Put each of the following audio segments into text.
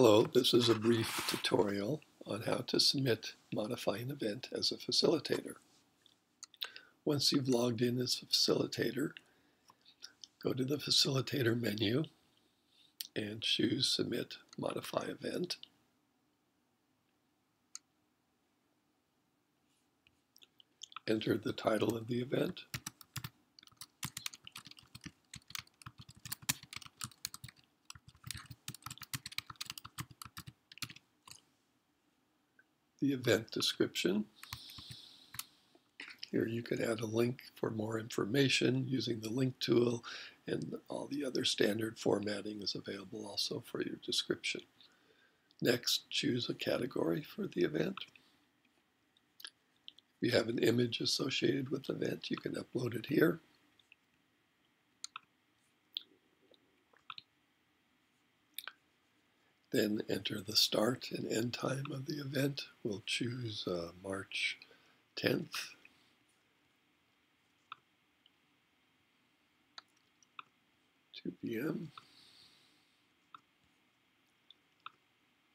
Hello, this is a brief tutorial on how to submit modify an event as a facilitator. Once you've logged in as a facilitator, go to the facilitator menu and choose submit modify event. Enter the title of the event. The event description. Here you can add a link for more information using the link tool and all the other standard formatting is available also for your description. Next, choose a category for the event. If you have an image associated with the event, you can upload it here. Then enter the start and end time of the event. We'll choose uh, March 10th. Two p.m.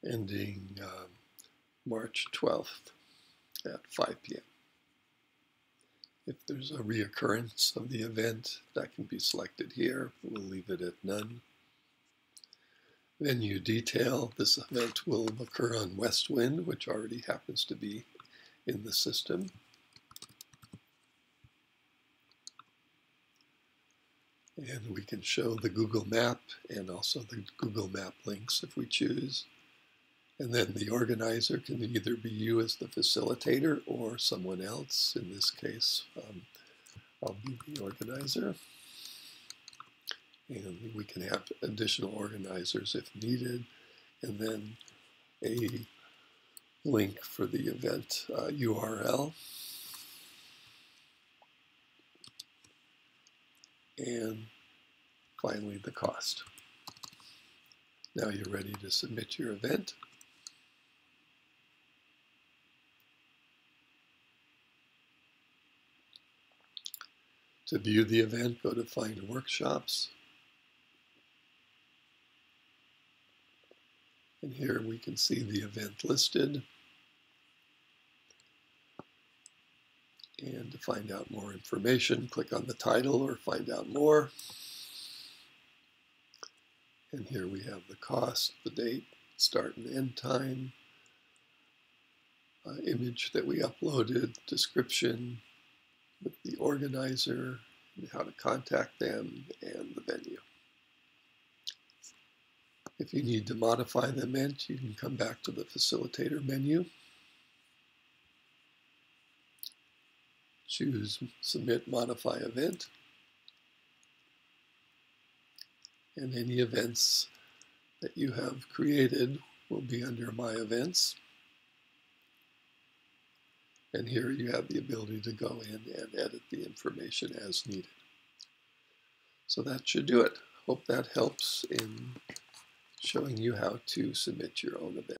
Ending um, March 12th at 5 p.m. If there's a reoccurrence of the event, that can be selected here. We'll leave it at none. Venue detail, this event will occur on west wind, which already happens to be in the system. And we can show the Google map and also the Google map links if we choose. And then the organizer can either be you as the facilitator or someone else. In this case, um, I'll be the organizer and we can have additional organizers if needed, and then a link for the event uh, URL. And finally the cost. Now you're ready to submit your event. To view the event, go to Find Workshops. And here we can see the event listed. And to find out more information, click on the title or find out more. And here we have the cost, the date, start and end time, uh, image that we uploaded, description with the organizer, how to contact them, and the venue. If you need to modify the event, you can come back to the facilitator menu. Choose Submit Modify Event. And any events that you have created will be under My Events. And here you have the ability to go in and edit the information as needed. So that should do it. Hope that helps in showing you how to submit your own event.